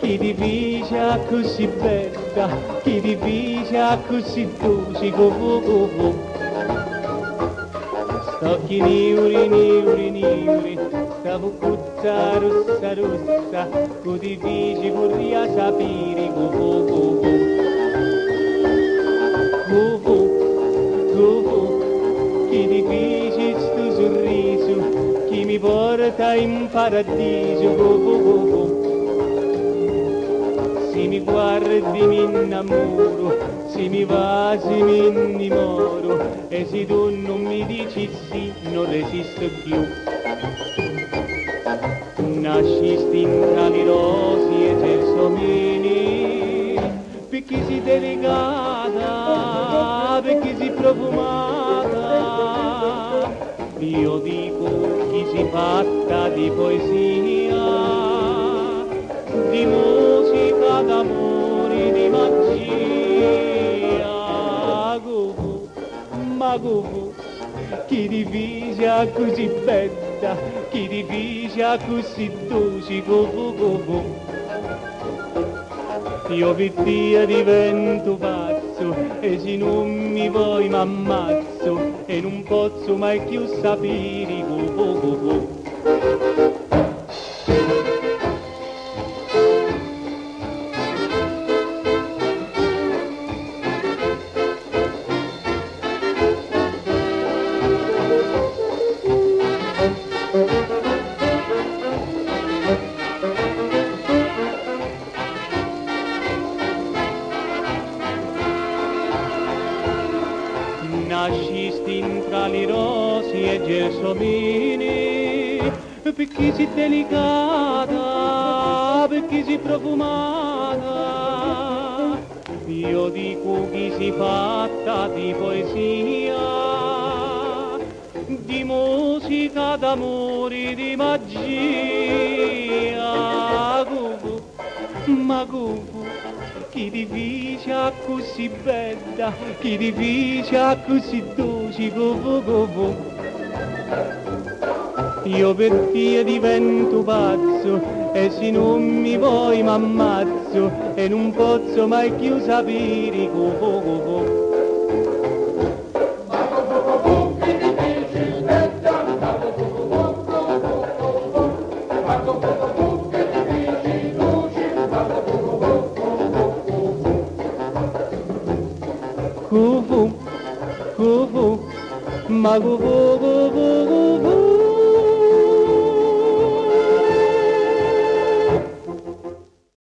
Κυρίβιζα κουσιμπέκα, κυρίβιζα κουσιτούσι κουβούκουβού. Στο κυρίουρι νιούρι bucuzza rossa, rossa, cu ti dici vorria sapere, go go go go. Go go, go go, chi ti dice sto sorriso, chi mi porta in paradiso, go go go go. Se mi guardi mi innamoro, se mi va se mi innamoro e se tu non mi dici sì non resisto più. Nascisti in cani rosi e gelsomini, perché sei delicata, perché sei profumata. Io dico chi si fatta di poesia, di musica d'amore, di magia. Gugu, ma gugu, chi divisa così bella, chi divisa così dolce, gugu, gugu. Io per te divento pazzo e se non mi vuoi m'ammazzo e non posso mai più sapere go go go go. Nascisti tra le rosi e gelsomini, perché sei delicata, perché sei profumata. Io dico chi si fatta di poesia, di musica d'amore, di magia. Ma gugu, chi ti dice così bella, chi ti dice così dolce, go go Io per te divento pazzo e se non mi vuoi m'ammazzo e non posso mai più sapere go go Kuhu, kuhu, maguhu, gugu, gugu.